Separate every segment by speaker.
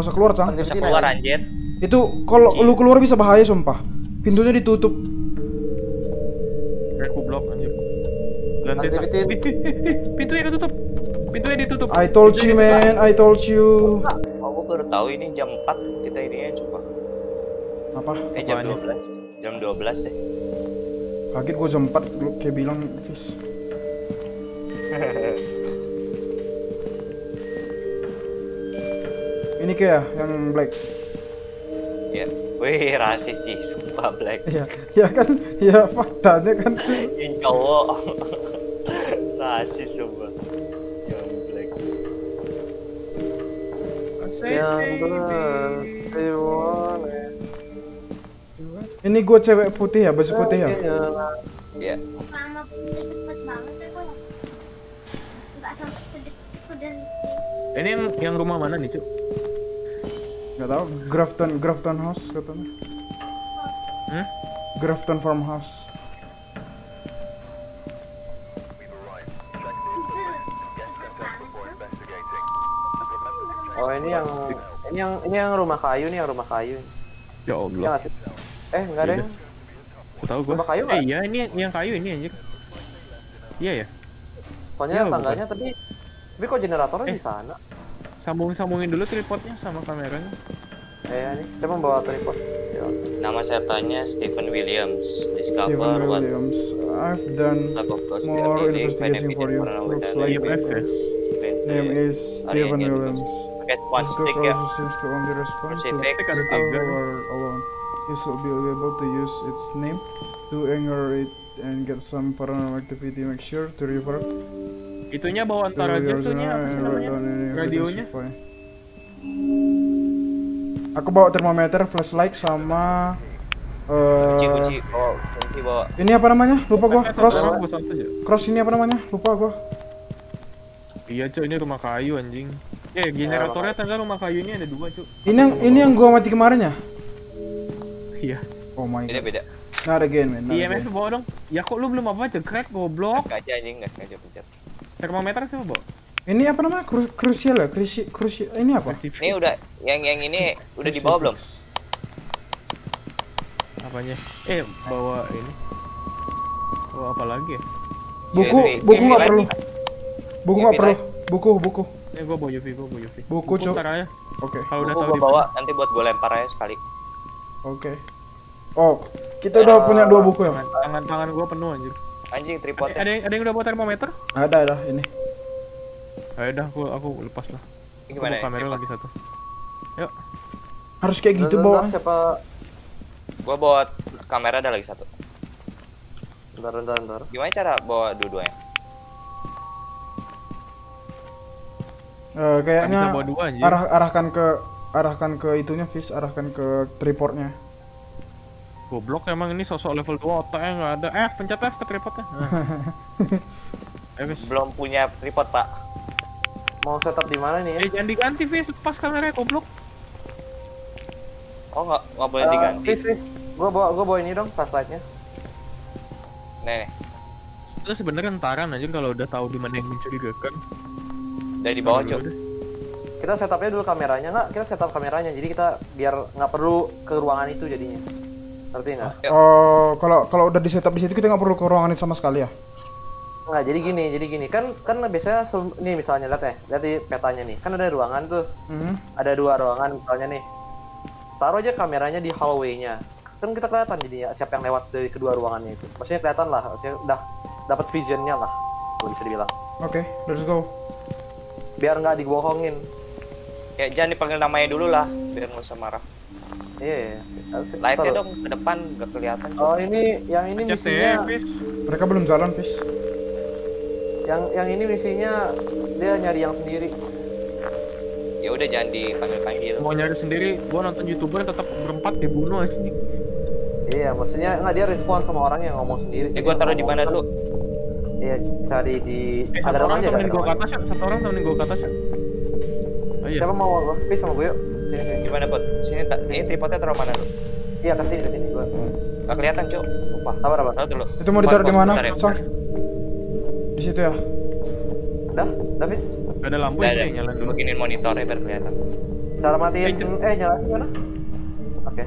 Speaker 1: Gak usah keluar, Cang.
Speaker 2: Bisa keluar anjir.
Speaker 1: Itu kalau lu keluar bisa bahaya sumpah. Pintunya ditutup.
Speaker 3: Kayak kublok anjir. Lantai. Pintunya ketutup. Pintunya ditutup.
Speaker 1: I told you, man. I told you.
Speaker 2: Oh, gua baru tahu ini jam 4 kita ininya coba.
Speaker 1: Apa?
Speaker 2: Eh jam
Speaker 3: Apanya?
Speaker 2: 12. Jam 12 deh.
Speaker 1: Kaget gua jam 4 lu kayak bilang Fis. Ini kayak yang black.
Speaker 2: Ya. Wih, rasis sih, sumpah black.
Speaker 1: Iya, ya kan? Ya faktanya kan.
Speaker 2: Yang cowok. rasis sumpah. Yang black.
Speaker 4: Yang bertiwana.
Speaker 1: Ini gua cewek putih ya, baju putih ya.
Speaker 2: Ya.
Speaker 5: Lama cepet banget ya kok. Nggak sampai sedetik udah sih.
Speaker 3: Ini yang, yang rumah mana nih, Cuk?
Speaker 1: Gak tau, Grafton Grafton House katanya.
Speaker 3: Hmm?
Speaker 1: Grafton Farmhouse.
Speaker 4: Oh ini yang ini yang ini yang rumah kayu nih yang rumah kayu.
Speaker 3: Ya
Speaker 4: Ya
Speaker 3: Allah.
Speaker 4: nggak sih? Eh enggak ada
Speaker 3: Iya.
Speaker 4: yang
Speaker 3: Tahu gua.
Speaker 4: Rumah kayu
Speaker 3: eh, iya, ini yang- yang kayu ini anjir. Iya ya.
Speaker 4: Soalnya
Speaker 3: Iya,
Speaker 4: tangganya tadi tapi kok generatornya
Speaker 3: Eh.
Speaker 4: di sana?
Speaker 3: Sambung-sambungin dulu tripodnya sama kameranya.
Speaker 4: Eh nih, saya membawa tripod. Ya.
Speaker 2: Nama setannya Stephen Williams. Discover
Speaker 1: Stephen
Speaker 2: what
Speaker 1: Williams. I've done more investigation for you. Looks like
Speaker 3: Iya,
Speaker 1: name is Stephen Williams.
Speaker 2: Pakai one
Speaker 1: This
Speaker 2: stick ya.
Speaker 1: also seems to only respond to people alone. You should be able to use its name to anger it and get some paranormal activity. Make sure to refer
Speaker 3: Itunya bawa
Speaker 1: to
Speaker 3: antar aja
Speaker 1: your
Speaker 3: tuh nya apa sih namanya?
Speaker 1: down any evidence
Speaker 3: Radionya.
Speaker 1: Aku bawa termometer, flashlight, sama eh
Speaker 2: Kunci kunci bawa kunci bawa.
Speaker 1: ini apa namanya? Lupa gua. Cross.
Speaker 3: aja.
Speaker 1: Cross ini apa namanya? Lupa gua.
Speaker 3: Iya, Cuk, ini rumah kayu anjing. Ya, generatornya ternyata rumah kayu ini ada dua, Cuk.
Speaker 1: Ini yang ini yang gua mati kemarin ya?
Speaker 3: Iya.
Speaker 1: Oh my
Speaker 2: Beda
Speaker 1: god.
Speaker 2: beda.
Speaker 1: Not again, man. Again.
Speaker 3: bawa dong. Ya kok lu belum apa jegrek goblok.
Speaker 2: Nggak sengaja anjing, nggak sengaja pencet.
Speaker 3: Termometer siapa bawa?
Speaker 1: Ini apa namanya? Kru krusial ya? Krusi krusi ini apa?
Speaker 2: Ini udah yang yang ini udah dibawa belum?
Speaker 3: Apanya? Eh, bawa ini. Bawa apa lagi ya?
Speaker 1: Buku, buku nggak perlu. Buku nggak perlu. Buku, buku.
Speaker 3: Eh, gua bawa UV, gua bawa UV.
Speaker 1: Buku,
Speaker 3: aja.
Speaker 1: Oke,
Speaker 3: Kalau udah tahu
Speaker 2: gua bawa nanti buat gue lempar aja sekali.
Speaker 1: oke. Oh, kita udah punya dua buku ya?
Speaker 3: tangan, tangan tangan gua penuh anjir.
Speaker 2: Anjing
Speaker 3: Ada,
Speaker 2: tripodnya.
Speaker 3: ada yang ada yang udah bawa termometer?
Speaker 1: Ada, ada. Ini.
Speaker 3: Ayo dah, aku aku lepas lah.
Speaker 2: Ini
Speaker 3: Aku
Speaker 2: gimana
Speaker 3: bawa
Speaker 2: ya?
Speaker 3: kamera
Speaker 2: tripod?
Speaker 3: lagi satu. Yuk.
Speaker 1: Harus kayak gitu bawa.
Speaker 4: siapa?
Speaker 2: Gua bawa kamera ada lagi satu.
Speaker 4: Bentar, bentar, bentar.
Speaker 2: Gimana cara bawa dua-duanya?
Speaker 1: Eh,
Speaker 3: Nggak
Speaker 1: kayaknya
Speaker 3: bisa bawa dua anjir.
Speaker 1: arah arahkan ke arahkan ke itunya Fis, arahkan ke tripodnya.
Speaker 3: Goblok emang ini sosok level 2 otaknya nggak ada. F, pencet F ke tripodnya. Nah. Fis.
Speaker 2: Belum punya tripod, Pak.
Speaker 4: Mau setup di mana nih ya?
Speaker 3: Eh, jangan diganti, Fis. Lepas kameranya, goblok.
Speaker 2: Oh, nggak nggak boleh
Speaker 4: Eh,
Speaker 2: diganti.
Speaker 4: Fis, Fis. Gua bawa gua bawa ini dong flashlightnya.
Speaker 2: Nih, nih.
Speaker 3: Itu sebenarnya entaran aja kalau udah tahu di mana yang mencurigakan.
Speaker 2: Udah di bawah, Cuk.
Speaker 4: Kita setupnya dulu kameranya nggak? Kita setup kameranya jadi kita biar nggak perlu ke ruangan itu jadinya. Ngerti nggak?
Speaker 1: Oh, kalau kalau udah di setup di situ kita nggak perlu ke ruangan itu sama sekali ya?
Speaker 4: Nggak, jadi gini, jadi gini. Kan kan biasanya nih misalnya lihat ya, lihat di petanya nih. Kan ada ruangan tuh.
Speaker 1: Hmm.
Speaker 4: Ada dua ruangan misalnya nih. Taruh aja kameranya di hallway-nya. Kan kita kelihatan jadinya siapa yang lewat dari kedua ruangannya itu. Maksudnya kelihatan lah, maksudnya udah dapat visionnya lah. Bisa dibilang.
Speaker 1: Oke, let's go.
Speaker 4: Biar nggak dibohongin.
Speaker 2: Ya jangan dipanggil namanya dulu lah, biar nggak usah marah.
Speaker 4: Iya, iya.
Speaker 2: Live-nya
Speaker 4: taruh.
Speaker 2: dong ke depan nggak kelihatan.
Speaker 4: Oh ini, yang ini
Speaker 3: Pencet
Speaker 4: misinya,
Speaker 3: ya.
Speaker 1: Mereka belum jalan, Fis.
Speaker 4: yang yang ini misinya dia nyari yang sendiri.
Speaker 2: Ya udah jangan dipanggil-panggil.
Speaker 3: Mau nyari sendiri, gua nonton youtuber tetap berempat dibunuh aja.
Speaker 4: Iya, maksudnya nggak dia respon sama orang yang ngomong sendiri.
Speaker 2: Ini gua taruh di mana dulu?
Speaker 4: Iya, cari di
Speaker 3: Eh, satu
Speaker 4: dalam
Speaker 3: orang
Speaker 4: aja,
Speaker 3: temenin gua ya, satu orang temenin gua ke atas ya. Oh iya.
Speaker 4: Siapa mau gua? Please sama gue yuk. Sini sini.
Speaker 2: Gimana, Bot? Sini tak. Ini tripodnya taruh mana dulu?
Speaker 4: Iya, ke sini ke sini gua.
Speaker 2: Nggak kelihatan, Cuk. Sumpah.
Speaker 4: Sabar, sabar.
Speaker 2: Taruh dulu.
Speaker 1: Itu mau ditaruh di mana,
Speaker 2: ya, bentar ya.
Speaker 1: Di situ ya.
Speaker 4: Udah, udah, Fis.
Speaker 3: Gak ada lampu ya, nyalain dulu.
Speaker 2: Beginin monitornya biar kelihatan.
Speaker 4: Cara matiin,
Speaker 3: Eh,
Speaker 4: nyalain gimana? Oke.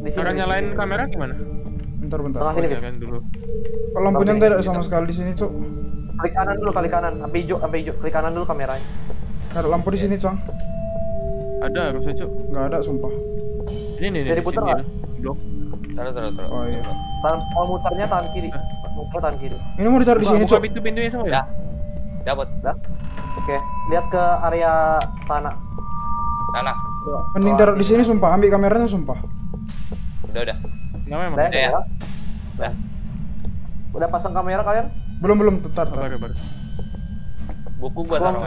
Speaker 4: Di sini.
Speaker 3: Cara nyalain kamera gimana?
Speaker 1: Bentar bentar.
Speaker 4: Tengah sini, Bis.
Speaker 3: dulu.
Speaker 1: Kok lampunya nggak ada sama sekali di sini, Cok.
Speaker 4: Klik kanan dulu, klik kanan. Sampai hijau, sampai hijau. Klik kanan dulu kameranya.
Speaker 1: Ada lampu di sini, Cang.
Speaker 3: Ada harusnya, Cuk.
Speaker 1: Nggak ada, sumpah.
Speaker 3: Ini nih, sini
Speaker 4: nggak?
Speaker 3: ada. Blok.
Speaker 2: Taruh, taruh, taruh.
Speaker 1: Oh, iya.
Speaker 4: Tahan, mau muternya tahan kiri.
Speaker 3: Eh.
Speaker 4: Muter tahan kiri.
Speaker 1: Ini mau ditaruh di sini, Cok.
Speaker 3: pintu-pintunya semua ya?
Speaker 2: Ya. Dapat.
Speaker 4: Oke, lihat ke area sana.
Speaker 2: Sana.
Speaker 1: Mending taruh di sini, sumpah. Ambil kameranya, sumpah.
Speaker 2: Udah, udah.
Speaker 3: Nggak memang.
Speaker 4: Udah,
Speaker 2: ya? Udah.
Speaker 4: Udah pasang kamera kalian?
Speaker 1: Belum belum, tetar.
Speaker 3: Sabar, sabar.
Speaker 2: Buku gua taruh.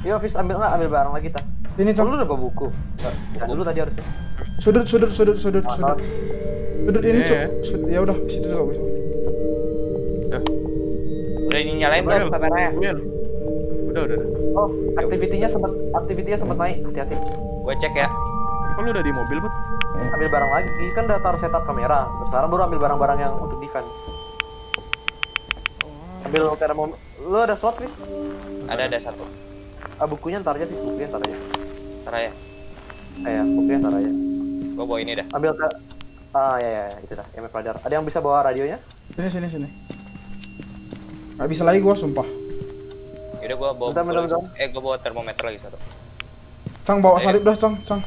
Speaker 4: Yo, Fis ambil nggak? Ambil barang lagi ta.
Speaker 1: Ini,
Speaker 4: Oh,
Speaker 1: Cang.
Speaker 4: lu udah bawa buku. Ya, dulu tadi harusnya.
Speaker 1: Sudut, sudut, sudut, sudut,
Speaker 4: Tahun,
Speaker 1: sudut. Sudut ini,
Speaker 3: Iya,
Speaker 1: Cok.
Speaker 3: ya.
Speaker 1: Sudut, ya udah, situ juga bisa.
Speaker 3: Udah.
Speaker 2: Udah nyalain belum kameranya?
Speaker 3: Udah, udah, udah.
Speaker 4: Oh, aktivitinya sempat aktivitinya sempat naik. Hati-hati.
Speaker 2: Gua cek ya.
Speaker 3: Kok lu udah di mobil, Put?
Speaker 4: Ambil barang lagi. Kan udah taruh setup kamera. Sekarang baru ambil barang-barang yang untuk defense. Ambil termom. Lu ada slot, Fis?
Speaker 2: Ada ada satu.
Speaker 4: Ah, bukunya ntar aja, Fis. Bukunya ntar aja.
Speaker 2: Ntar ya.
Speaker 4: Eh, ya, bukunya ntar aja.
Speaker 2: Gua bawa ini dah.
Speaker 4: Ambil ke Ah, ya, ya, ya, itu dah. MF Radar. Ada yang bisa bawa radionya?
Speaker 1: Sini, sini, sini. Nggak bisa lagi gua, sumpah.
Speaker 2: Yaudah gua bawa
Speaker 4: Bentar, bentar, bentar.
Speaker 2: Eh, gua bawa termometer lagi satu.
Speaker 1: Cang, bawa
Speaker 2: Ayo.
Speaker 1: salib dah, Cang, Cang.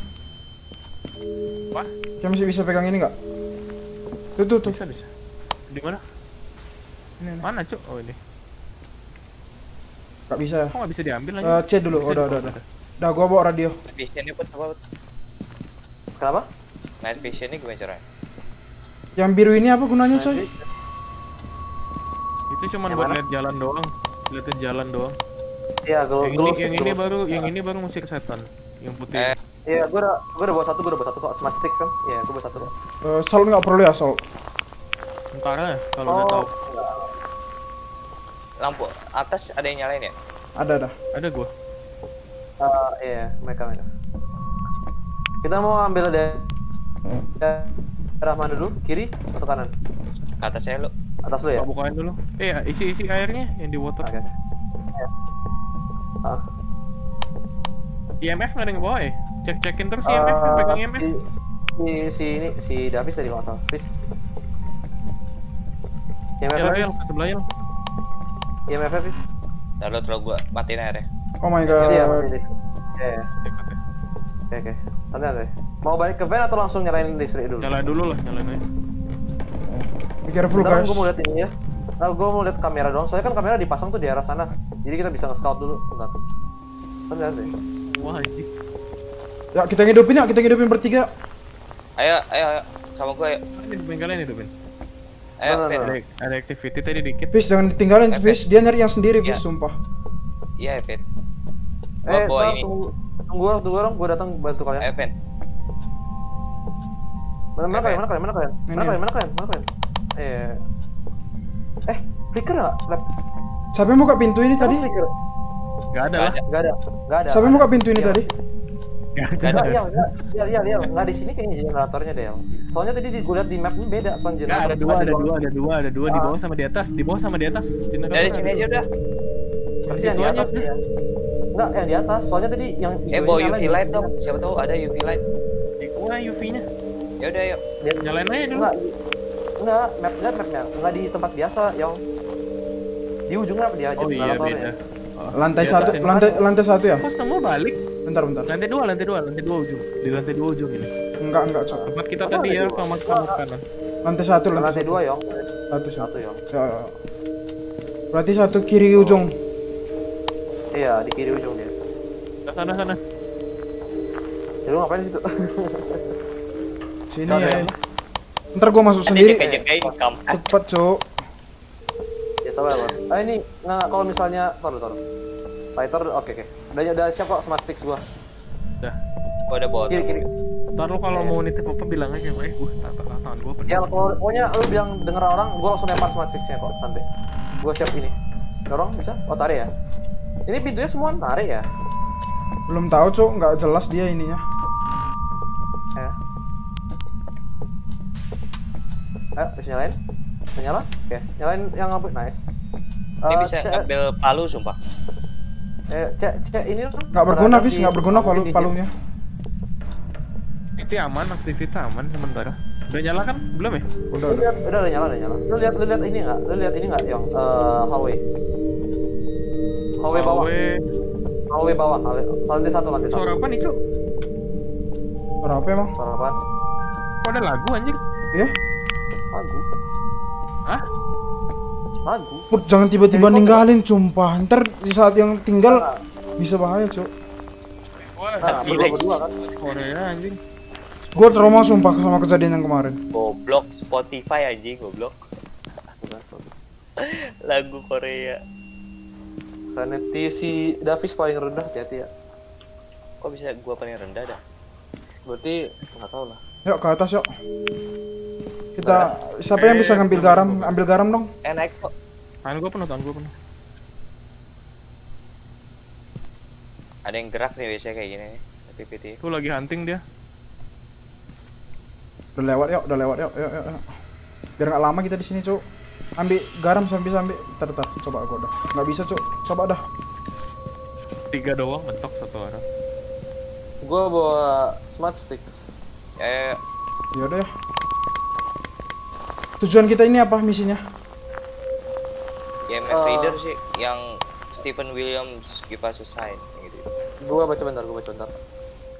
Speaker 3: Apa?
Speaker 1: Yang masih bisa pegang ini nggak? Tuh, tuh, tuh.
Speaker 3: Bisa, bisa. Di mana?
Speaker 1: Ini, ini.
Speaker 3: Mana, Cuk? Oh, ini.
Speaker 1: Nggak bisa ya.
Speaker 3: Kok nggak bisa diambil
Speaker 1: Eh,
Speaker 3: aja?
Speaker 1: C dulu,
Speaker 3: Bisa
Speaker 1: udah, udah, udah. Udah, gua bawa radio.
Speaker 2: Night visionnya put apa?
Speaker 4: Kenapa?
Speaker 2: Night visionnya gimana caranya?
Speaker 1: Yang biru ini apa gunanya, coy?
Speaker 3: Itu cuma buat lihat jalan doang. Liatin jalan doang.
Speaker 4: Iya, glow,
Speaker 3: Yang
Speaker 4: glow
Speaker 3: ini,
Speaker 4: stick,
Speaker 3: yang ini baru,
Speaker 4: stick.
Speaker 3: yang ini baru musik setan. Yang putih.
Speaker 2: Eh,
Speaker 4: Iya, gua udah gua udah bawa satu, gua udah bawa satu kok. Smart sticks kan? Iya, gua bawa satu kok.
Speaker 1: Eh, salt nggak perlu ya, salt.
Speaker 3: Ntar ya, kalau udah
Speaker 4: Oh,
Speaker 3: tahu.
Speaker 2: Lampu atas ada yang nyalain ya?
Speaker 1: Ada, ada.
Speaker 3: Ada gua.
Speaker 4: eh, iya, mereka mereka. Kita mau ambil dari daerah mana dulu? Kiri atau kanan?
Speaker 2: Ke atas saya lu.
Speaker 4: Atas lu ya?
Speaker 3: Buka bukain dulu. Eh, isi isi airnya yang di water.
Speaker 4: Oke. Iya. Ah.
Speaker 3: IMF nggak ada yang bawa ya? Cek cekin terus IMF, yang pegang IMF.
Speaker 4: Si, si, si ini si Davis tadi kalau salah. Fis. IMF
Speaker 3: Ya, ya,
Speaker 4: Fis.
Speaker 3: Ke sebelahnya. lo.
Speaker 4: IMF Fis.
Speaker 2: Lalu terus gua matiin airnya.
Speaker 1: Oh my
Speaker 4: Iya,
Speaker 1: god.
Speaker 4: iya. Iya, iya.
Speaker 3: Aja.
Speaker 4: Oke, oke. Santai, santai. Mau balik ke van atau langsung nyalain listrik dulu?
Speaker 3: Nyalain dulu lah, nyalain aja.
Speaker 1: Be careful,
Speaker 4: Bentar,
Speaker 1: guys.
Speaker 4: gue mau lihat ini ya. Nah, gue mau lihat kamera doang. Soalnya kan kamera dipasang tuh di arah sana. Jadi kita bisa nge-scout dulu. Bentar. Santai, santai.
Speaker 3: Wah, anjing.
Speaker 1: Ya, kita ngidupin ya, kita ngidupin bertiga.
Speaker 2: Ayo, ayo, ayo. Sama gua ayo.
Speaker 3: Ini di bengkelnya nih, Dupin.
Speaker 2: Ayo,
Speaker 4: nah,
Speaker 2: Pin.
Speaker 4: nah.
Speaker 3: Ada, ada activity tadi dikit.
Speaker 1: Fish, jangan ditinggalin,
Speaker 2: Oke.
Speaker 1: Fish. Dia nyari yang sendiri,
Speaker 2: Iya.
Speaker 1: Fish, sumpah.
Speaker 2: Iya, Pin. Gua
Speaker 4: Eh,
Speaker 2: bawa ini.
Speaker 4: tunggu. Tunggu, tunggu orang. Gue datang bantu kalian.
Speaker 2: Ayo, Pin.
Speaker 4: Mana, mana
Speaker 2: Oke.
Speaker 4: kalian? Mana kalian? Mana kalian? Mana kalian? Mana kalian? Mana kalian? Eh, eh, flicker nggak? Lab.
Speaker 1: Siapa yang buka pintu ini
Speaker 4: Siapa
Speaker 1: tadi?
Speaker 4: flicker?
Speaker 3: Gak ada lah.
Speaker 2: ada.
Speaker 4: Nggak ada, nggak ada.
Speaker 1: Siapa yang buka pintu ini
Speaker 4: Iya.
Speaker 1: tadi?
Speaker 3: Gak
Speaker 2: Nggak
Speaker 3: ada.
Speaker 4: Iya, iya, iya, iya, iya, nggak di sini kayaknya generatornya deh. Soalnya tadi di gue liat di map ini beda soal
Speaker 3: Nggak,
Speaker 4: generator.
Speaker 3: ada dua, ada dua, ada dua, ada dua di bawah sama di atas, di bawah sama di atas. Generator
Speaker 2: Dari sini aja udah.
Speaker 4: Berarti yang di atas
Speaker 3: udah.
Speaker 4: ya. Enggak, yang di atas. Soalnya tadi yang
Speaker 2: Eh, bawa UV
Speaker 4: di-
Speaker 2: light dong. Siapa tahu ada UV light.
Speaker 3: Di gua UV-nya.
Speaker 2: Ya udah, yuk.
Speaker 3: Nyalain aja dulu.
Speaker 4: Enggak, enggak, map lihat mapnya. Enggak di tempat biasa, yang di ujungnya apa dia
Speaker 3: Oh iya, beda. Oh,
Speaker 1: Lantai satu, lantai lantai satu ya?
Speaker 3: Kok semua balik?
Speaker 1: Bentar, bentar.
Speaker 3: Lantai dua, lantai dua, lantai dua ujung. Di lantai dua ujung ini.
Speaker 1: Enggak, enggak, Cok.
Speaker 3: Tempat kita tadi ya, kamar kamar kanan.
Speaker 1: Lantai satu,
Speaker 4: Lantai,
Speaker 1: lantai
Speaker 4: dua, Yong.
Speaker 1: satu, satu.
Speaker 4: Yong.
Speaker 1: Ya, ya. Berarti satu kiri ujung.
Speaker 4: Iya, di kiri ujung dia.
Speaker 3: Ke sana sana.
Speaker 4: Ya, lu ngapain di situ?
Speaker 1: Sini
Speaker 4: ada
Speaker 1: ya. Ntar gua masuk
Speaker 2: Ada
Speaker 1: sendiri. Cepet, Cok.
Speaker 4: ya, sabar, Bang. Ah, ini nggak kalau misalnya taruh, taruh. Fighter, oke, oke. Udah, udah siap kok smart sticks gua.
Speaker 3: Dah.
Speaker 2: Gua udah bawa.
Speaker 4: Kiri, kiri.
Speaker 3: Ntar lu kalau mau nitip apa bilang aja, eh gua tata tangan gua penuh.
Speaker 4: Ya, kalau pokoknya lu bilang denger orang, gua langsung lempar smart sticksnya kok, santai. Gua siap ini. Dorong bisa? Oh, tarik ya. Ini pintunya semua tarik ya?
Speaker 1: Belum tahu, Cok. Nggak jelas dia ininya.
Speaker 4: Ya. Eh, bisa nyalain? Bisa nyala? Oke, nyalain yang ngapain? Nice.
Speaker 2: Ini
Speaker 4: Eh,
Speaker 2: bisa
Speaker 4: cek-
Speaker 2: ngambil palu sumpah.
Speaker 4: Eh, cek, cek ini.
Speaker 1: Nggak berguna, Fis, nggak berguna palu
Speaker 4: di-
Speaker 1: palunya.
Speaker 3: Itu aman, aktivitas aman sementara. Udah nyala kan? Belum ya?
Speaker 1: Udah,
Speaker 4: Lu
Speaker 1: udah.
Speaker 4: lihat, udah, udah nyala, udah nyala. Lu lihat, lu lihat ini nggak? Lu lihat ini nggak, yang eh hallway? Hallway bawah,
Speaker 3: Hallway.
Speaker 4: hallway bawah, hallway- lantai satu, lantai satu.
Speaker 3: Suara apa nih, Cuk?
Speaker 1: Suara apa emang?
Speaker 4: Suara apaan?
Speaker 3: Kok ada lagu anjir?
Speaker 1: Iya?
Speaker 4: Lagu.
Speaker 3: Hah?
Speaker 4: Lagu.
Speaker 1: Put, jangan tiba-tiba ninggalin, sumpah. Ntar di saat yang tinggal bisa bahaya, Cuk.
Speaker 4: Nah, berdua berdua kan.
Speaker 3: Korea anjing.
Speaker 1: Gue trauma sumpah sama kejadian yang kemarin.
Speaker 2: Goblok Spotify anjing goblok. Lagu Korea.
Speaker 4: Sanity si Davis paling rendah hati-hati ya.
Speaker 2: Kok bisa gua paling rendah dah?
Speaker 4: Berarti nggak tahu lah.
Speaker 1: Yuk ke atas yuk. Kita siapa yang bisa ngambil garam? Ambil garam dong.
Speaker 2: Eh naik kok.
Speaker 3: Tangan gua penuh, tangan gua penuh.
Speaker 2: Ada yang gerak nih biasanya kayak gini nih. Activity.
Speaker 3: Tuh lagi hunting dia.
Speaker 1: Udah lewat yuk, udah lewat yuk, yuk, yuk. yuk. Biar nggak lama kita di sini, Cuk. Ambil garam sambil sambil. Tar, tar, coba aku dah. Nggak bisa, Cuk. Coba dah.
Speaker 3: Tiga doang mentok satu orang.
Speaker 4: Gua bawa smart sticks.
Speaker 2: Eh
Speaker 1: Ya udah ya. Tujuan kita ini apa misinya?
Speaker 2: IMF
Speaker 4: Eh.
Speaker 2: Reader sih yang Stephen Williams give us a sign gitu.
Speaker 4: Gua baca bentar, gua baca bentar.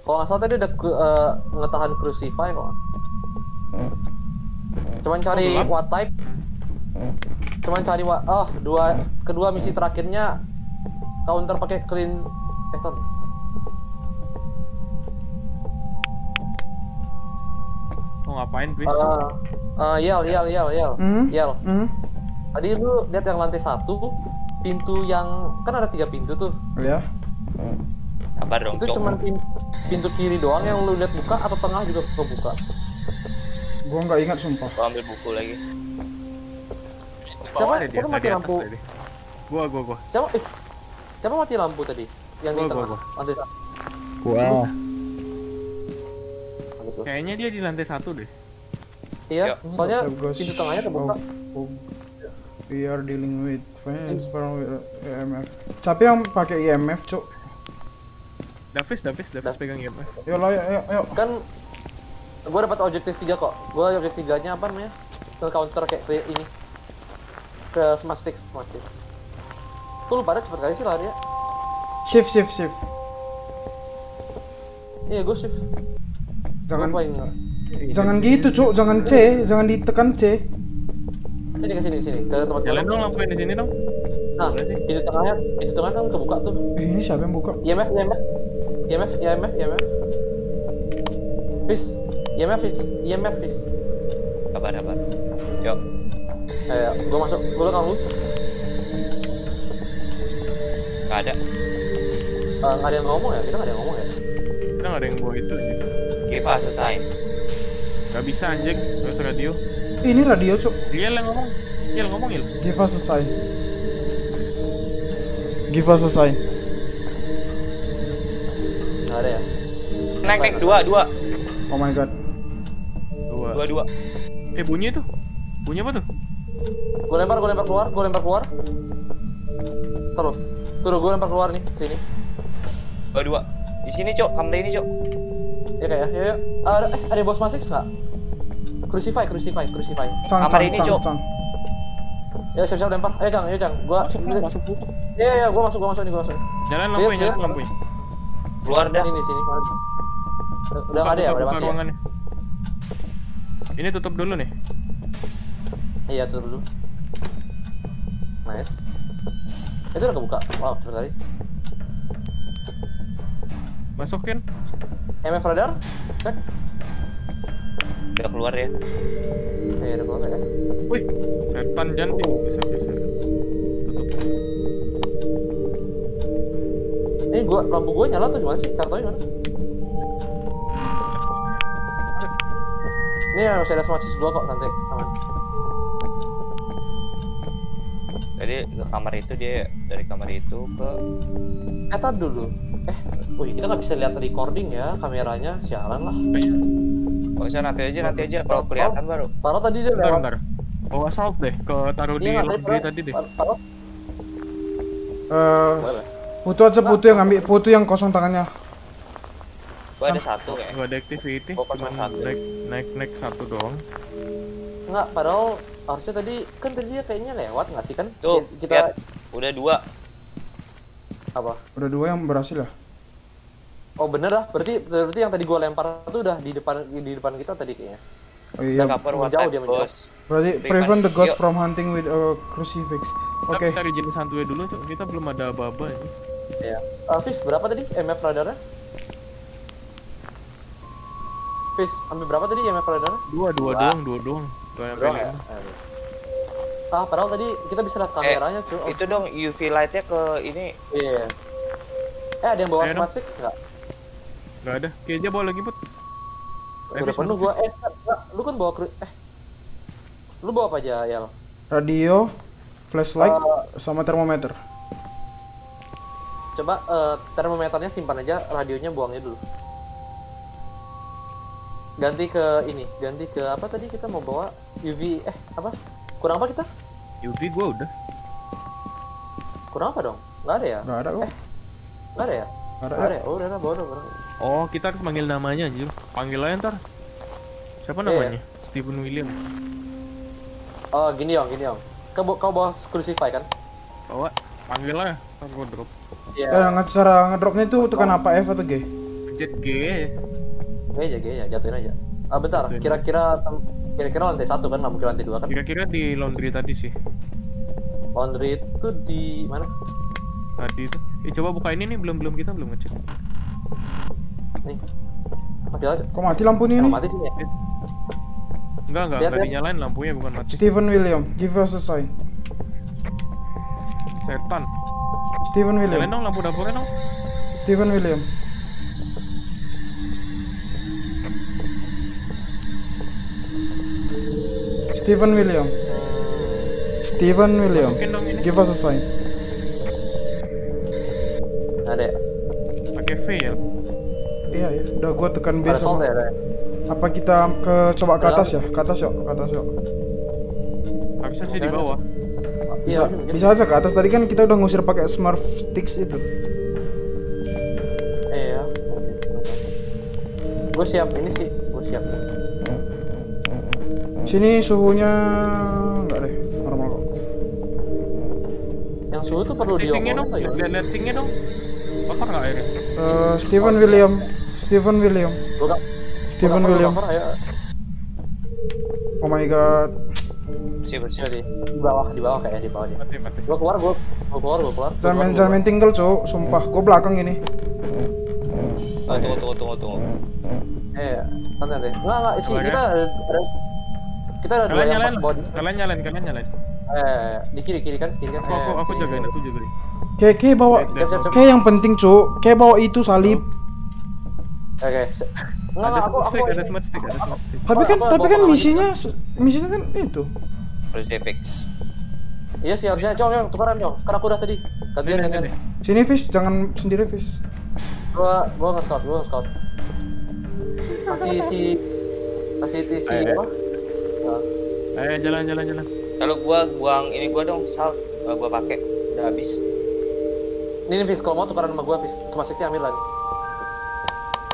Speaker 4: Kalau nggak salah tadi udah eh, ngetahan crucify kok. Cuman cari
Speaker 3: Oh,
Speaker 4: what type. Cuman cari what oh dua kedua misi terakhirnya counter pakai clean pattern.
Speaker 3: Mau ngapain, please?
Speaker 4: Eh eh, yel yel yel yel
Speaker 1: Hmm?
Speaker 4: yel.
Speaker 1: Hmm?
Speaker 4: Tadi lu lihat yang lantai satu pintu yang kan ada tiga pintu tuh.
Speaker 1: Ya.
Speaker 2: Kabar dong,
Speaker 4: itu pin- pintu kiri doang yang lu lihat buka atau tengah juga kebuka.
Speaker 1: Gua nggak ingat sumpah.
Speaker 2: Gua ambil buku lagi.
Speaker 4: Siapa
Speaker 3: Ada dia,
Speaker 4: siapa mati lampu?
Speaker 3: tadi. Gua, gua, gua.
Speaker 4: Siapa eh siapa mati lampu tadi? Yang di
Speaker 3: Gua, gua,
Speaker 4: tengah
Speaker 3: gua.
Speaker 4: lantai satu. Gitu.
Speaker 3: Kayaknya dia di lantai satu deh.
Speaker 4: Iya,
Speaker 2: Ya.
Speaker 4: soalnya
Speaker 1: Bagus.
Speaker 4: pintu tengahnya.
Speaker 1: Oh, oh. We are dealing with fans from IMF. Siapa yang pakai IMF, Cuk?
Speaker 3: Davis, Davis, Davis
Speaker 4: Dah.
Speaker 3: pegang IMF.
Speaker 1: Yuk lah, yuk, yuk, yuk.
Speaker 4: Kan gua dapat objektif 3 kok. Gua objektif 3-nya apa namanya? Ke counter kayak ke ini. Ke smart stick, smart stick. Tuh lu pada cepet kali sih lari ya.
Speaker 1: Shift, shift, shift.
Speaker 4: Iya, gua shift.
Speaker 1: Jangan jangan gitu, Cuk. Jangan C, jangan ditekan C.
Speaker 4: sini ke sini ke sini ke tempat
Speaker 3: Jalan dong lampuin di sini dong.
Speaker 4: Nah, pintu tengahnya, pintu tengah kan kebuka tuh.
Speaker 1: Eh, ini siapa yang buka?
Speaker 4: IMF, IMF, IMF, IMF, IMF. Fis, IMF, Fis, IMF, Fis.
Speaker 2: Kabar kabar. Yuk.
Speaker 4: Eh, gua masuk, gua kamu.
Speaker 2: Gak ada.
Speaker 4: Eh, nggak ada yang ngomong ya? Kita nggak ada yang ngomong ya?
Speaker 3: Kita nggak ada yang bawa itu gitu.
Speaker 2: Give us a sign.
Speaker 3: Gak bisa anjing, harus radio.
Speaker 1: Ini radio, Cuk.
Speaker 3: Liel yang ngomong. Liel ngomong, Il.
Speaker 1: Give us a sign. Give us a sign.
Speaker 4: Nggak ada ya?
Speaker 2: Naik naik dua dua
Speaker 1: Oh my god.
Speaker 3: Dua.
Speaker 2: dua.
Speaker 3: Eh, bunyi itu. Bunyi apa tuh?
Speaker 4: Gua lempar, gua lempar keluar, gua lempar keluar. Terus, turun gua lempar keluar nih, sini.
Speaker 2: Dua dua. Di sini cok, kamar ini cok.
Speaker 4: Ya kayak, ya, ya. Ada, eh, ada bos masih nggak? Crucify, crucify, crucify.
Speaker 1: Cang, cang,
Speaker 2: ini,
Speaker 1: cang.
Speaker 4: Ya siap-siap lempar. Ayo Cang, ayo Cang. Gua
Speaker 3: Masuk,
Speaker 4: Iya,
Speaker 3: masuk buku.
Speaker 4: Iya, iya, gua masuk, gua masuk nih, gua masuk.
Speaker 3: Jalan lampuin,
Speaker 4: Lihat,
Speaker 3: jalan lampuin.
Speaker 2: Keluar dah.
Speaker 4: Sini, sini. Udah ada ya, udah mati ya?
Speaker 3: Ini tutup dulu nih.
Speaker 4: Iya, tutup dulu. Nice. Itu udah kebuka. Wow, cepet kali.
Speaker 3: Masukin.
Speaker 4: MF radar? Cek.
Speaker 2: Udah keluar ya.
Speaker 4: Eh, udah keluar ya.
Speaker 3: Wih, setan jantik. Bisa, bisa. Tutup.
Speaker 4: Ini gua lampu gua nyala tuh gimana sih? Cara tau Ini yang masih ada switch gua kok santai, aman.
Speaker 2: Jadi ke kamar itu dia dari kamar itu ke
Speaker 4: Eh, tar dulu. Eh, wih kita nggak bisa lihat recording ya kameranya, sialan lah.
Speaker 2: Oh, bisa nanti aja nanti aja kalau kelihatan baru.
Speaker 4: Taruh tadi dia
Speaker 3: Bentar,
Speaker 4: lewat.
Speaker 3: bentar. Bawa salt deh, ke taruh di
Speaker 4: Iya tadi
Speaker 3: laundry tadi deh.
Speaker 4: Taruh.
Speaker 1: Eh. Putu aja putu yang ambil putu yang kosong tangannya.
Speaker 2: Gua ada satu kayak.
Speaker 3: Gak ada activity, cuman
Speaker 2: satu.
Speaker 3: naik naik naik satu doang.
Speaker 4: Enggak, padahal harusnya tadi kan tadi dia kayaknya lewat nggak sih kan?
Speaker 2: Tuh,
Speaker 4: kita
Speaker 2: lihat. Udah dua.
Speaker 4: apa?
Speaker 1: Udah dua yang berhasil ya.
Speaker 4: Oh bener lah, berarti berarti yang tadi gua lempar itu udah di depan di depan kita tadi kayaknya.
Speaker 1: Oh iya.
Speaker 2: Cover type,
Speaker 4: dia, menjauh.
Speaker 1: Berarti
Speaker 2: Prevent.
Speaker 1: the ghost from hunting with a crucifix.
Speaker 3: Kita
Speaker 1: Oke.
Speaker 3: cari jenis hantunya dulu, Cuk. kita belum ada aba-aba ini.
Speaker 4: Iya. Uh, Fis, berapa tadi MF radarnya? Fis, ambil berapa tadi MF radarnya?
Speaker 3: Dua, dua
Speaker 2: Dua.
Speaker 3: doang, dua doang. Dua yang
Speaker 4: Doang ya? Eh. Ah, padahal tadi kita bisa lihat kameranya, cuy. Oh,
Speaker 2: Itu dong UV light-nya ke ini.
Speaker 4: iya. Eh, ada yang bawa
Speaker 3: Ayo
Speaker 4: smart six nggak?
Speaker 3: Gak ada. Kayak aja bawa lagi, Put. Eh,
Speaker 4: Udah penuh gua. Eh, enggak, lu kan bawa kru... Eh. Lu bawa apa aja, Yal?
Speaker 1: Radio, flashlight,
Speaker 4: Eh.
Speaker 1: sama termometer.
Speaker 4: Coba eh, termometernya simpan aja, radionya buangnya dulu. Ganti ke ini, ganti ke apa tadi kita mau bawa UV eh apa? Kurang apa kita?
Speaker 3: UV gua udah.
Speaker 4: Kurang apa dong? Nggak ada ya?
Speaker 1: Gak ada kok.
Speaker 4: Nggak ada ya?
Speaker 1: Gak ada.
Speaker 4: Nggak ada ya? Oh, udah lah, bawa udah, bawa.
Speaker 3: Oh, kita harus manggil namanya anjir. Panggil aja ntar. Siapa
Speaker 4: Iya.
Speaker 3: namanya? Stephen William.
Speaker 4: Oh, gini Yong, gini Yong. Kau, kau bawa Crucify kan?
Speaker 3: Bawa. Panggil aja. Ntar gua drop.
Speaker 4: Iya.
Speaker 1: Eh, nge- cara ngedropnya itu tekan apa F atau G?
Speaker 3: Pencet G.
Speaker 4: Gue aja, aja, jatuhin aja. Ah, bentar. Kira-kira kira-kira lantai satu kan, nggak mungkin lantai dua kan?
Speaker 3: Kira-kira di laundry tadi sih.
Speaker 4: Laundry itu di mana?
Speaker 3: Tadi itu. Eh coba buka ini nih, belum belum kita belum ngecek.
Speaker 4: Nih. Mati aja.
Speaker 1: Kok mati lampu ini?
Speaker 4: Mati sini ya?
Speaker 3: Enggak, enggak, enggak dinyalain lampunya bukan mati.
Speaker 1: Stephen William, give us a sign.
Speaker 3: Setan.
Speaker 1: Stephen
Speaker 3: Nyalain
Speaker 1: William.
Speaker 3: dong lampu dapurnya dong.
Speaker 1: Stephen William. Stephen William. Stephen William. Give us a sign.
Speaker 4: Ada ya?
Speaker 3: Pakai V ya.
Speaker 1: Iya ya, udah gua tekan B sama.
Speaker 4: ya? Ada?
Speaker 1: Apa kita ke coba ke atas ya? Ke atas yuk, ke atas yuk.
Speaker 3: Harusnya sih di bawah.
Speaker 4: Iya,
Speaker 1: Bisa,
Speaker 4: mungkin.
Speaker 1: bisa aja ke atas. Tadi kan kita udah ngusir pakai smart sticks itu.
Speaker 4: Iya. Gue siap ini sih, gue siap.
Speaker 1: Sini suhunya enggak deh, normal kok.
Speaker 4: Yang suhu tuh perlu
Speaker 3: dong,
Speaker 4: diomongin nggak ya?
Speaker 3: dong. Kotor nggak airnya?
Speaker 1: Eh, Stephen William, Stephen William,
Speaker 4: nggak-
Speaker 1: Stephen
Speaker 4: nggak
Speaker 1: William.
Speaker 4: cover, ayo.
Speaker 1: Oh my god.
Speaker 2: Bersih bersih.
Speaker 4: Sini di di bawah, di bawah kayak di bawah dia.
Speaker 3: Mati, mati.
Speaker 4: Gua keluar, gua gua keluar, gua keluar.
Speaker 1: Jangan main, jangan main tinggal, Cuk. Sumpah, gua belakang ini.
Speaker 2: Oh, tunggu tunggu tunggu tunggu.
Speaker 4: Eh, santai deh. Enggak, enggak, sih
Speaker 3: Coba
Speaker 4: kita ada- kita ada dua
Speaker 3: Kalian
Speaker 4: yang
Speaker 3: nyalain,
Speaker 4: body.
Speaker 3: kalian nyalain, kalian nyalain.
Speaker 4: Eh, di kiri kiri kan, kiri kan.
Speaker 3: Aku, aku,
Speaker 4: Eh,
Speaker 3: aku
Speaker 4: kiri.
Speaker 3: jagain, aku jagain.
Speaker 1: Kayak kayak bawa
Speaker 4: siap, siap.
Speaker 1: kayak yang penting, Cuk. Kayak bawa itu salib.
Speaker 4: Oke. Enggak,
Speaker 3: Ada
Speaker 4: aku
Speaker 3: smart
Speaker 4: aku
Speaker 3: stick, ada smart stick, ada smart stick.
Speaker 1: Tapi kan tapi kan misinya misinya kan itu.
Speaker 2: Crucifix.
Speaker 4: Iya sih harusnya, Cong, Cong, tukeran, Cong. Kan aku udah tadi. Gantian, gantian.
Speaker 3: ini.
Speaker 1: Sini, Fish, jangan sendiri, Fish.
Speaker 4: Gua gua nge-scout, gua nge-scout. Kasih si kasih si, apa?
Speaker 3: Ayo jalan, jalan, jalan.
Speaker 2: Lalu gua buang ini gua dong, salt. Gak gua pakai. Udah habis.
Speaker 4: Ini nih, Fis, kalau mau tukeran sama gua, Fis. Sama ambil lagi.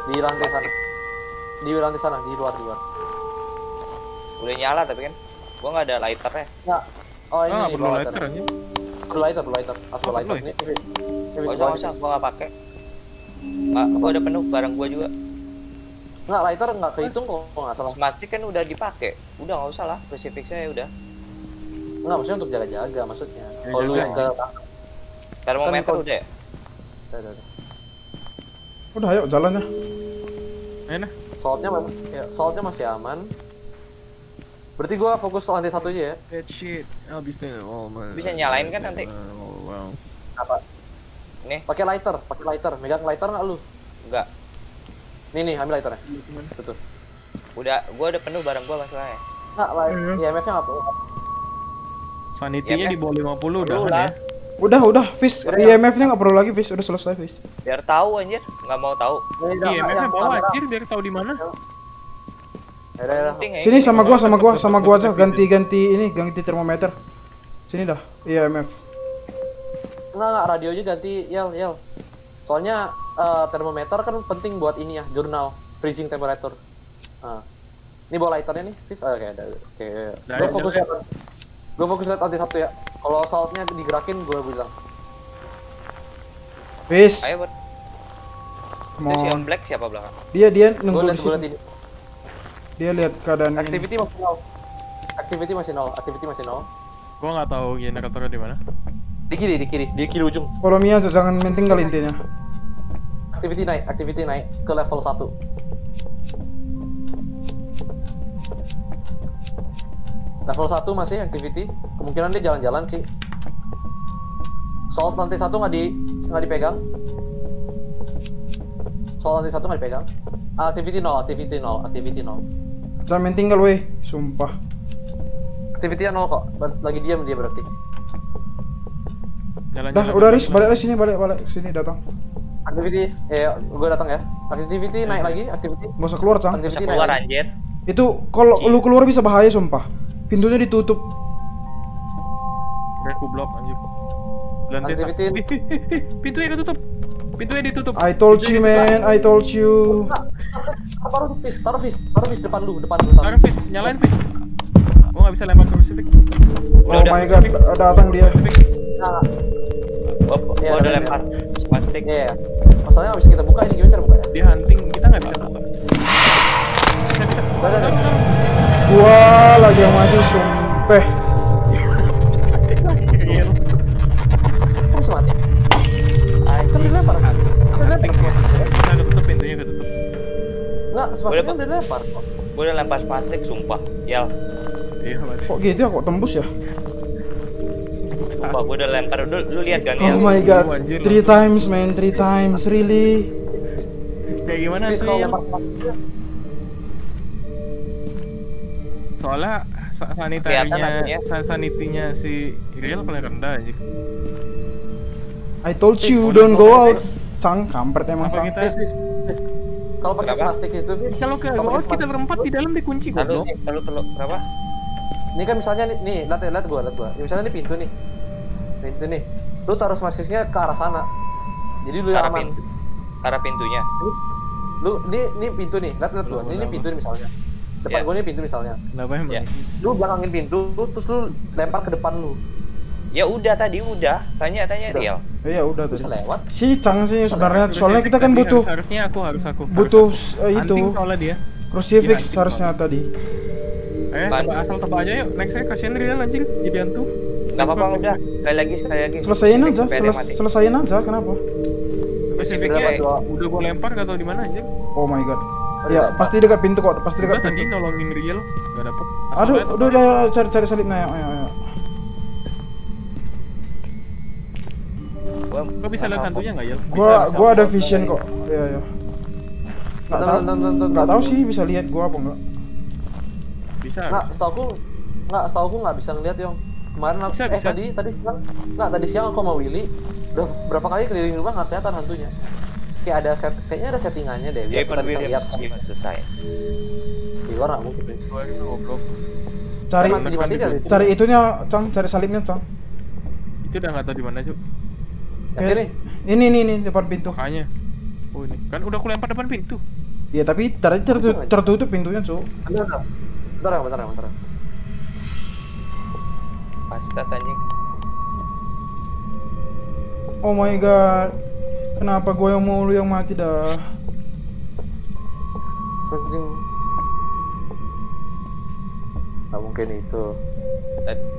Speaker 4: Di lantai sana. Di lantai sana, di luar, di luar.
Speaker 2: Udah nyala tapi kan. Gua nggak ada lighternya.
Speaker 4: Enggak. Oh, ini
Speaker 3: Ah,
Speaker 4: nih,
Speaker 3: perlu lighter aja.
Speaker 4: Perlu lighter, perlu lighter. Aku
Speaker 3: Oh,
Speaker 4: lighter.
Speaker 3: perlu
Speaker 4: Ini, ini, ini,
Speaker 2: Gak
Speaker 4: Fis,
Speaker 2: usah
Speaker 4: bawa
Speaker 2: gak usah. Gua nggak pakai.
Speaker 4: Enggak, lighter enggak kehitung kok, kok enggak salah.
Speaker 2: Smart stick kan udah dipakai. Udah nggak usah lah. Crucifix saya udah.
Speaker 4: Enggak, maksudnya untuk jaga-jaga maksudnya.
Speaker 3: Ya,
Speaker 4: Kalau lu
Speaker 3: jaga.
Speaker 4: yang ke
Speaker 2: Termometer
Speaker 4: Kan
Speaker 2: udah ya.
Speaker 4: Udah, udah, udah.
Speaker 1: Udah, ayo jalan ya.
Speaker 3: Ayo nah.
Speaker 4: Saltnya masih, ya, saltnya masih aman. Berarti gua fokus lantai satu aja ya.
Speaker 3: That shit. Habis deh. Oh, man.
Speaker 2: Bisa nyalain kan nanti?
Speaker 3: Oh, wow.
Speaker 4: Apa?
Speaker 2: Nih.
Speaker 4: Pakai lighter, pakai lighter. Megang lighter nggak lu?
Speaker 2: Enggak.
Speaker 4: Nih nih, ambil lighternya. Betul.
Speaker 2: Udah. Gua udah penuh barang gua masalahnya.
Speaker 4: Nggak, light.
Speaker 1: Iya.
Speaker 4: IMF-nya nggak perlu.
Speaker 3: Sanitinya
Speaker 2: Ya,
Speaker 3: di bawah 50 udah kan
Speaker 2: lah.
Speaker 3: ya.
Speaker 1: Udah, udah, Fish. IMF-nya nggak perlu lagi, Fish. Udah selesai, Fish.
Speaker 2: Biar tahu anjir. Nggak mau tahu.
Speaker 3: Iya, MF bawa anjir biar tahu di mana.
Speaker 4: Ya ya
Speaker 2: ya.
Speaker 1: Sini sama gua, sama gua, sama gua aja ganti-ganti ini, ganti termometer. Sini dah. IMF.
Speaker 4: Nggak, nggak, radionya ganti Yel, Yel. Soalnya eh, termometer kan penting buat ini ya, jurnal freezing temperature. Nah. Ini bawa lighternya nih, Fis. Ah, Oke, ada. Oke.
Speaker 3: Nah,
Speaker 4: Gue
Speaker 3: ya,
Speaker 4: fokus lihat. Gue fokus lihat anti satu ya. Kalau saltnya digerakin, gue bilang.
Speaker 1: Wis.
Speaker 2: Ayo, buat. Si
Speaker 1: on.
Speaker 2: black siapa belakang?
Speaker 1: Dia dia nunggu di sini.
Speaker 4: ini.
Speaker 1: Dia lihat keadaan ini.
Speaker 4: Activity masih nol. Activity masih nol. Activity masih nol.
Speaker 3: Gua nggak tahu generatornya di mana.
Speaker 4: Di kiri, di kiri, di kiri ujung.
Speaker 1: Follow me aja jangan main tinggal intinya.
Speaker 4: Activity naik, activity naik ke level 1. Level 1 masih activity. Kemungkinan dia jalan-jalan sih. Salt lantai satu nggak di nggak dipegang. Salt lantai satu nggak dipegang. Ah, Activity nol, activity nol, activity nol.
Speaker 1: Jangan main tinggal weh, sumpah.
Speaker 4: Activity nol kok. Lagi diam dia berarti.
Speaker 3: Jalan
Speaker 1: Dah, udah Riz, balik lagi sini, balik balik sini datang.
Speaker 4: Activity, eh gue datang ya. Activity naik lagi, activity.
Speaker 1: Gak usah keluar, Cang.
Speaker 2: Bisa
Speaker 4: Activity naik
Speaker 2: keluar
Speaker 4: lagi.
Speaker 2: anjir.
Speaker 1: Itu kalau lu keluar bisa bahaya sumpah. Pintunya ditutup.
Speaker 3: Kayak kublok anjir. Lantai.
Speaker 4: Activity-
Speaker 3: Pintunya ketutup. Pintunya ditutup.
Speaker 1: I told you
Speaker 3: Pintunya
Speaker 1: man, I told you.
Speaker 4: Taruh fish, taruh fish, taruh fish depan lu, depan lu.
Speaker 3: ditutup. Taruh fish, nyalain fish. Gua nggak bisa lempar crucifix.
Speaker 1: Oh my god, datang dia.
Speaker 4: Nah,
Speaker 2: Gua, gua
Speaker 4: Iya,
Speaker 2: udah
Speaker 4: iya.
Speaker 2: lempar spastik.
Speaker 4: Iya, yeah. masalahnya abis kita buka ini gimana cara buka ya?
Speaker 3: Dia hunting, kita nggak bisa buka. Bisa.
Speaker 1: Gua lagi yang mati sumpah.
Speaker 3: Iya.
Speaker 4: Mati? Kan kan? Kan. Enggak, udah dilempar kok.
Speaker 2: Gua udah lempar spastik sumpah. Yel,
Speaker 3: Iya mati.
Speaker 1: Kok gitu ya, kok tembus ya?
Speaker 2: Sumpah gua udah lempar. Lu, lu lihat kan
Speaker 1: Oh
Speaker 2: Yel?
Speaker 1: my god, three times man, three times, really?
Speaker 3: Kayak gimana sih?
Speaker 4: kalau.
Speaker 3: Soalnya sa- sanitarinya, san sanitinya si Real paling rendah aja.
Speaker 1: I told you don't go out. Cang, kampret emang
Speaker 3: Apa
Speaker 1: cang.
Speaker 3: kita?
Speaker 4: Kalau pakai plastik itu,
Speaker 3: Kalau ke
Speaker 4: Kalau
Speaker 3: go out kita berempat di dalam dikunci goblok.
Speaker 2: lalu telur kenapa?
Speaker 4: ini kan misalnya nih, nih lihat lihat gua, lihat gua. Ya, misalnya ini pintu nih. Pintu nih. Lu taruh smasisnya ke arah sana. Jadi lu yang aman.
Speaker 2: pintu. Arah pintunya.
Speaker 4: Lu ini ini pintu nih, lihat lihat gua.
Speaker 3: Lu
Speaker 4: Ini, pintu nih misalnya. Depan
Speaker 2: Ya.
Speaker 4: gua ini pintu misalnya.
Speaker 3: Kenapa emang?
Speaker 2: Ya.
Speaker 4: Lu belakangin pintu, terus lu lempar ke depan lu.
Speaker 2: Ya udah tadi udah. Tanya tanya
Speaker 4: Udah.
Speaker 1: Iya udah.
Speaker 4: Bisa lewat.
Speaker 1: Si Cang sih sebenarnya, soalnya kita kan butuh
Speaker 3: harus- harusnya aku harus aku.
Speaker 1: butuh
Speaker 3: harus aku.
Speaker 1: itu
Speaker 3: Hunting soalnya dia.
Speaker 1: crucifix
Speaker 3: Iya,
Speaker 1: harusnya tadi.
Speaker 3: Eh, tebak asal tebak aja yuk. Next saya kasihan Real anjing jadi hantu.
Speaker 2: Enggak apa-apa udah. Sekali lagi, sekali lagi.
Speaker 1: Selesaiin aja, seles- selesaiin aja. Kenapa?
Speaker 3: Spesifiknya
Speaker 4: dua.
Speaker 3: udah gua lempar gak tau di mana anjing.
Speaker 1: Oh my god. Ya, pasti dekat pintu kok, pasti dekat
Speaker 3: tadi
Speaker 1: pintu.
Speaker 3: nolongin Real gak dapet.
Speaker 1: Aduh, udah udah cari cari salibnya ayo ayo. ayo.
Speaker 2: Gua
Speaker 3: Kok bisa lihat hantunya nggak ya?
Speaker 1: Gua gua ada vision kok. Iya iya. Nggak tahu,
Speaker 4: Tonton, tonton, tonton.
Speaker 1: nggak tahu sih bisa lihat gua apa enggak.
Speaker 3: Bisa.
Speaker 4: Nggak, setahu aku nggak, setahu aku nggak bisa ngeliat yang kemarin aku,
Speaker 3: Bisa,
Speaker 4: eh
Speaker 3: bisa.
Speaker 4: tadi tadi siang nggak tadi siang aku sama Willy udah berapa kali keliling rumah nggak kelihatan hantunya kayak ada set kayaknya ada settingannya deh biar kita bisa lihat
Speaker 2: game selesai.
Speaker 4: di luar nggak mungkin.
Speaker 1: Cari
Speaker 4: dimatikan itu?
Speaker 1: cari itunya, Cang, cari salibnya, Cang.
Speaker 3: Itu udah nggak tahu di mana cuy.
Speaker 4: Yakin nih
Speaker 1: Ini ini ini depan pintu.
Speaker 3: Makanya. Oh ini kan udah aku lempar depan pintu.
Speaker 1: Iya, tapi tadi tertutup, tertutup pintunya, Cuk.
Speaker 4: bentar bentar bentar bentar ya ya.
Speaker 2: Pasta anjing.
Speaker 1: Oh my god. Kenapa gua yang mau lu yang mati dah?
Speaker 4: Anjing. nggak mungkin itu
Speaker 2: Tadi-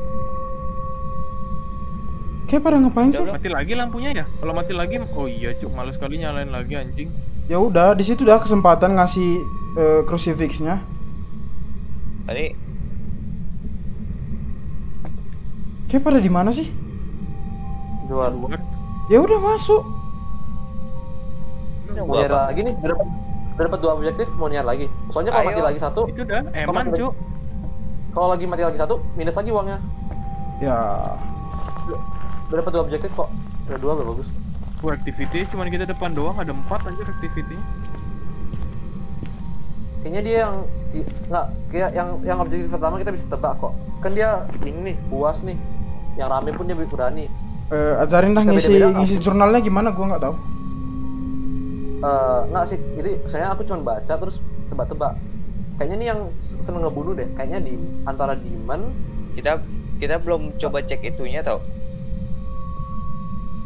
Speaker 1: Kayak pada ngapain sih?
Speaker 2: Udah,
Speaker 3: Mati lagi lampunya ya? Kalau mati lagi, oh iya cuk, males sekali nyalain lagi anjing.
Speaker 1: Ya udah, di situ dah kesempatan ngasih eh, crucifixnya.
Speaker 2: Tadi
Speaker 1: Kayak pada di mana sih?
Speaker 4: luar
Speaker 3: Luar.
Speaker 1: Ya udah masuk.
Speaker 4: Mau nyari lagi nih dapat dapat dua objektif mau nyari lagi soalnya kalau mati lagi satu
Speaker 3: Itu udah eman cuk.
Speaker 4: kalau lagi mati lagi satu minus lagi uangnya
Speaker 1: Ya.
Speaker 4: dapat dua objektif kok udah dua udah bagus
Speaker 3: Gua activity cuman kita depan doang ada empat anjir activity.
Speaker 4: kayaknya dia yang nggak kayak yang yang objektif pertama kita bisa tebak kok kan dia ini nih puas nih yang rame pun dia berani
Speaker 1: Eh, ajarin dah
Speaker 4: Bisa
Speaker 1: ngisi
Speaker 4: beda-beda,
Speaker 1: ngisi jurnalnya gimana gua nggak tahu.
Speaker 4: Eh, nggak sih jadi saya aku cuma baca terus tebak-tebak kayaknya nih yang seneng ngebunuh deh kayaknya di antara demon
Speaker 2: Kita kita belum coba cek itunya tau.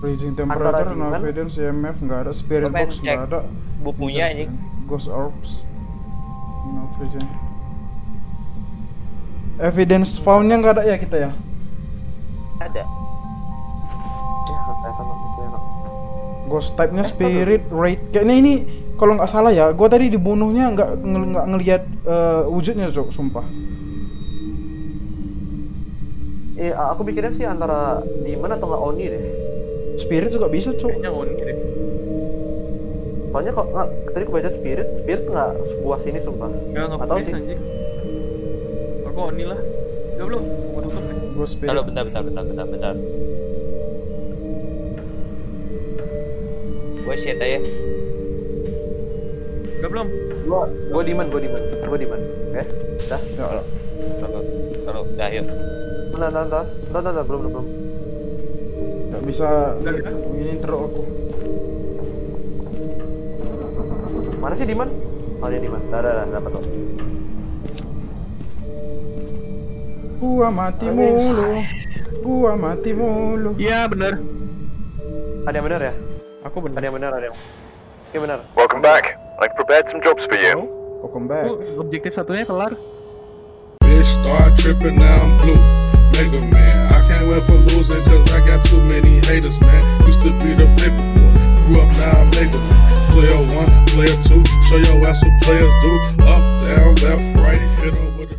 Speaker 1: Freezing
Speaker 4: Antara
Speaker 1: temperature, no evidence, EMF nggak ada, spirit box nggak ada,
Speaker 2: Bukunya ini.
Speaker 1: ghost orbs, no freezing. Evidence foundnya nggak ada ya kita ya?
Speaker 2: Ada.
Speaker 4: ya kelihatan kok, itu enak.
Speaker 1: Ghost type-nya spirit, rate. Kayaknya ini kalau nggak salah ya, gua tadi dibunuhnya nggak nggak ngelihat eh, wujudnya cok, sumpah.
Speaker 4: eh aku pikirnya sih antara demon atau nggak oni deh
Speaker 1: Spirit juga bisa cok.
Speaker 3: Kayaknya Oni deh.
Speaker 4: soalnya kok nggak tadi aku baca spirit spirit nggak sepuas ini sumpah
Speaker 3: Ya nggak
Speaker 4: Atau sih.
Speaker 3: anjing. Aku Oni lah. Udah belum? Mau tutup nih.
Speaker 1: Ghost spirit.
Speaker 2: Halo bentar bentar bentar bentar bentar. Gue shit aja.
Speaker 3: Udah belum?
Speaker 4: gua gua demon gua demon gua demon oke dah
Speaker 1: Ya Allah.
Speaker 2: Kalau kalau dah yuk.
Speaker 4: Bentar, bentar, bentar, bentar, bentar, belum, belum, belum.
Speaker 1: Nggak bisa
Speaker 3: udah.
Speaker 1: ini terus aku.
Speaker 4: Mana sih Diman? Oh dia Diman, dah, dah, dah, dapat tuh.
Speaker 1: Gua mati mulu. Gua mati mulu.
Speaker 3: Iya bener.
Speaker 4: Ada yang benar ya?
Speaker 3: Aku
Speaker 4: Ada
Speaker 3: bener.
Speaker 4: yang benar, ada yang. Oke benar.
Speaker 6: Welcome back. I've prepared some jobs for you.
Speaker 1: Welcome back.
Speaker 3: Aku objektif satunya kelar.
Speaker 7: Bitch start tripping, now I'm blue. Mega man, I can't win for losing cause I got too many haters, man. Used to be the paper boy, grew up now I'm mega man. Player one, player two, show your ass what players do. Up, down, left, right, hit 'em with a